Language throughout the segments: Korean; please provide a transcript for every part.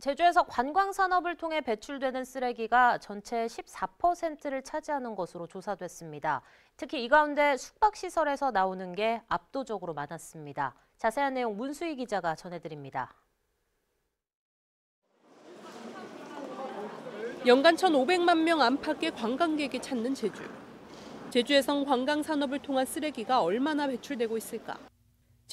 제주에서 관광 산업을 통해 배출되는 쓰레기가 전체의 14%를 차지하는 것으로 조사됐습니다. 특히 이 가운데 숙박시설에서 나오는 게 압도적으로 많았습니다. 자세한 내용 문수희 기자가 전해드립니다. 연간 1,500만 명 안팎의 관광객이 찾는 제주. 제주에선 관광 산업을 통한 쓰레기가 얼마나 배출되고 있을까?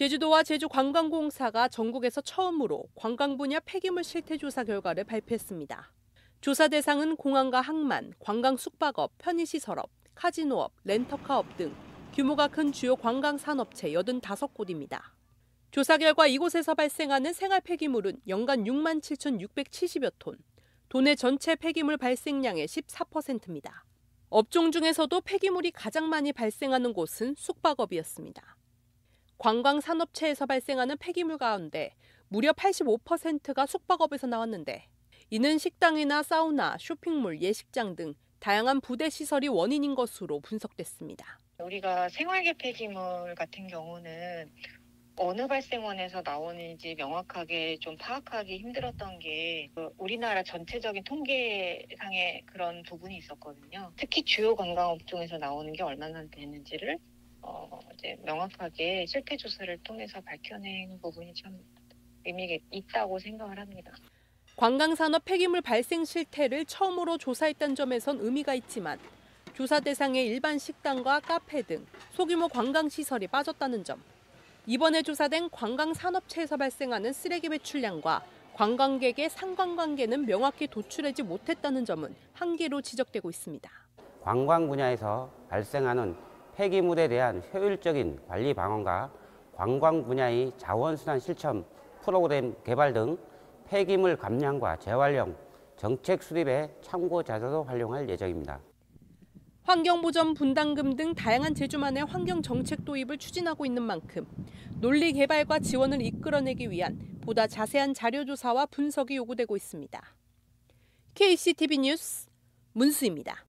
제주도와 제주관광공사가 전국에서 처음으로 관광 분야 폐기물 실태 조사 결과를 발표했습니다. 조사 대상은 공항과 항만, 관광 숙박업, 편의시설업, 카지노업, 렌터카업 등 규모가 큰 주요 관광 산업체 85곳입니다. 조사 결과 이곳에서 발생하는 생활 폐기물은 연간 6만 7,670여 톤, 도내 전체 폐기물 발생량의 14%입니다. 업종 중에서도 폐기물이 가장 많이 발생하는 곳은 숙박업이었습니다. 관광 산업체에서 발생하는 폐기물 가운데 무려 85%가 숙박업에서 나왔는데 이는 식당이나 사우나, 쇼핑몰, 예식장 등 다양한 부대 시설이 원인인 것으로 분석됐습니다. 우리가 생활계 폐기물 같은 경우는 어느 발생원에서 나오는지 명확하게 좀 파악하기 힘들었던 게그 우리나라 전체적인 통계상의 그런 부분이 있었거든요. 특히 주요 관광 업 종에서 나오는 게 얼마나 되는지를 어, 이제 명확하게 실태 조사를 통해서 밝혀낸 부분이 참 의미가 있다고 생각을 합니다. 관광산업 폐기물 발생 실태를 처음으로 조사했던 점에선 의미가 있지만 조사 대상의 일반 식당과 카페 등 소규모 관광시설이 빠졌다는 점, 이번에 조사된 관광산업체에서 발생하는 쓰레기 배출량과 관광객의 상관관계는 명확히 도출하지 못했다는 점은 한계로 지적되고 있습니다. 관광 분야에서 발생하는 폐기물에 대한 효율적인 관리 방안과 관광 분야의 자원순환 실천 프로그램 개발 등 폐기물 감량과 재활용 정책 수립에 참고 자료로 활용할 예정입니다. 환경보전 분담금 등 다양한 제주만의 환경 정책 도입을 추진하고 있는 만큼 논리 개발과 지원을 이끌어내기 위한 보다 자세한 자료 조사와 분석이 요구되고 있습니다. KCTV 뉴스 문수입니다.